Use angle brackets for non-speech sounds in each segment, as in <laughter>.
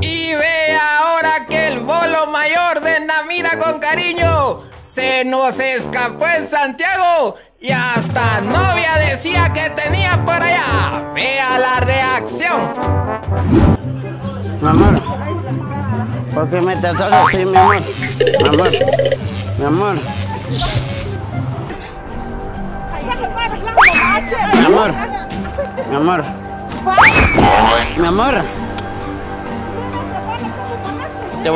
Y ve ahora que el bolo mayor de Namira con cariño se nos escapó en Santiago y hasta novia decía que tenía por allá. Vea la reacción. Mi amor, ¿por qué me tratas así, mi amor? Mi amor, mi amor. Mi amor, mi amor, mi amor. Mi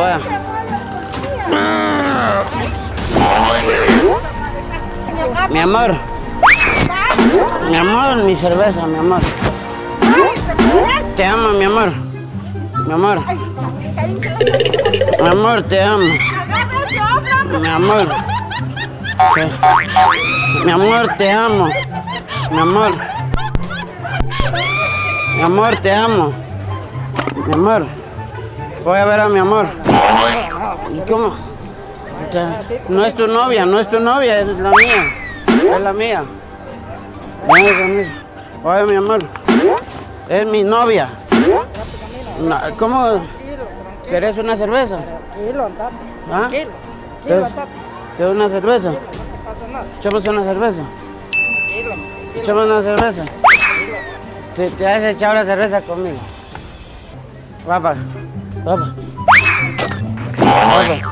amor, mi amor, mi cerveza, mi amor. Te amo, mi amor. Mi amor. Mi amor, te amo. Mi amor. Mi amor, te amo. Mi amor. Mi amor, te amo. Mi amor. Voy a ver a mi amor. ¿Y cómo? No es tu novia, no es tu novia, es la mía. Es la mía. Oye, mi amor. Es mi novia. No, ¿Cómo? ¿Querés una cerveza? Tranquilo, andate. ¿Ah? Tranquilo. Tranquilo, ¿Quieres andate. quieres una cerveza? No pasa nada. Echamos una cerveza. Tranquilo. Echamos una cerveza. Te, te has echado la cerveza conmigo. Papá. Papá. Papá.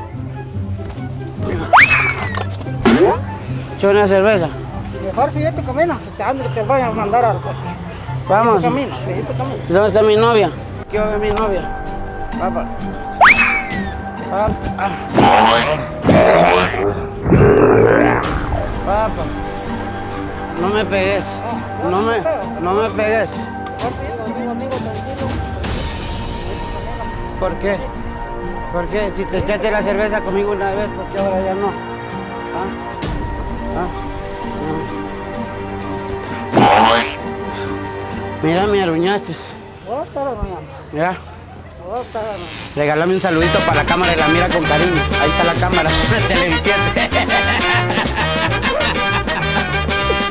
Echa una cerveza. Mejor si tu camino, si te ando te voy a mandar al Vamos. Camino, sí, tu camino. ¿Dónde está mi novia? Quiero ver mi novia. Papá. Papá. Papá. No me pegues. No me, no me pegues. Amigo, amigo, tranquilo. ¿Por qué? ¿Por qué? Si te echaste la cerveza conmigo una vez, ¿por qué ahora ya no? ¿Ah? ¿Ah? No. Mira, me arruñaste. Vos estás arruinando. Mira. Vos estás arruinando. Regálame un saludito para la cámara y la mira con cariño. Ahí está la cámara <laughs> televisión.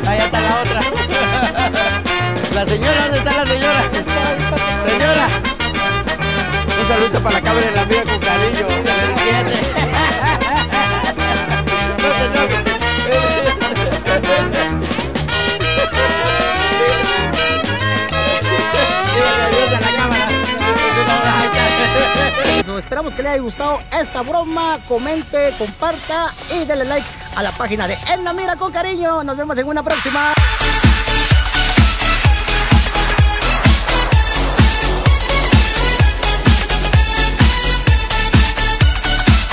Ahí está la otra. <laughs> La señora, ¿dónde está la? Señora. Para la cámara y la mira con cariño. Esperamos que le haya gustado esta broma. Comente, comparta y denle like a la página de En la Mira con Cariño. Nos vemos en una próxima.